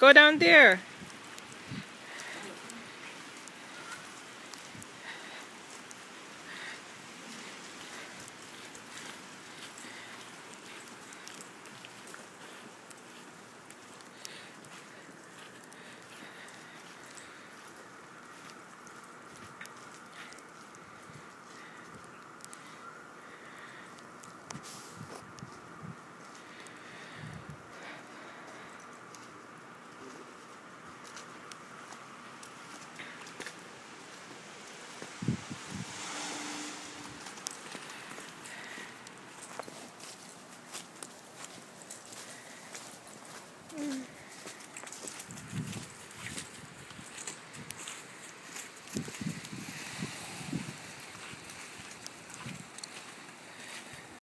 Go down there.